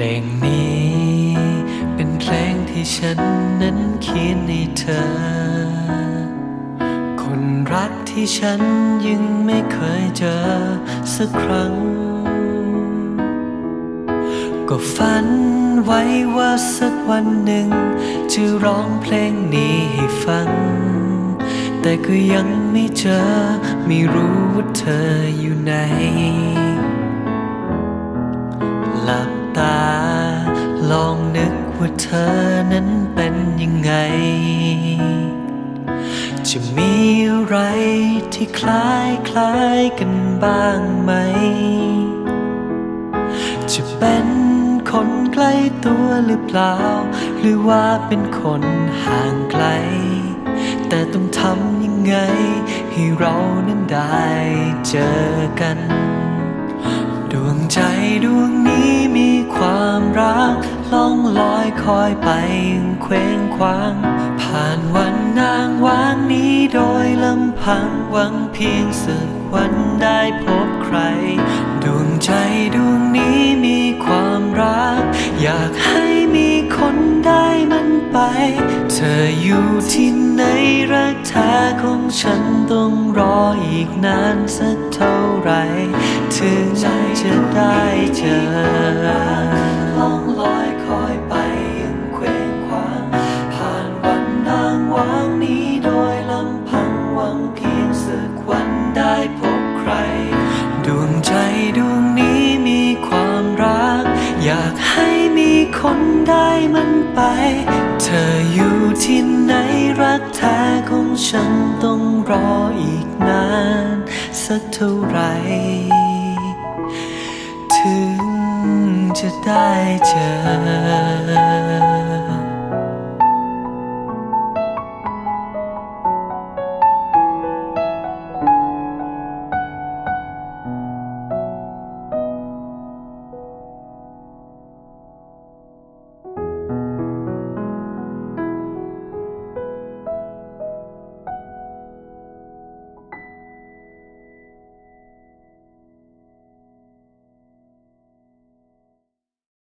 พลงนี้ เป็นเพลงที่ฉันนั้นเขียนให้เธอ คนรักที่ฉันยังไม่เคยเจอสักครั้ง ก็ฝันไว้ว่าสักวันหนึ่ง จะร้องเพลงนี้ให้ฟัง แต่ก็ยังไม่เจอ ไม่รู้ว่าเธออยู่ไหนหลับ ลองนึกว่าเธอนั้นเป็นยังไง จะมีอะไรที่คล้ายคล้ายกันบ้างไหม จะเป็นคนใกล้ตัวหรือเปล่า หรือว่าเป็นคนห่างไกล แต่ต้องทำยังไง ให้เรานั้นได้เจอกัน ดวงใจดวงนี้ คอยไปยังเคว้งคว้าง ผ่านวันนางวางนี้โดยลำพังหวังเพียงสักวันได้พบใคร ดวงใจดวงนี้มีความรัก อยากให้มีคนได้มันไป เธออยู่ที่ไหนรักแท้ของฉันต้องรออีกนานสักเท่าไหรถึงจะได้เจอ ได้มันไป เธออยู่ที่ไหนรักแท้ของฉันต้องรออีกนาน สักเท่าไหรถึงจะได้เจอ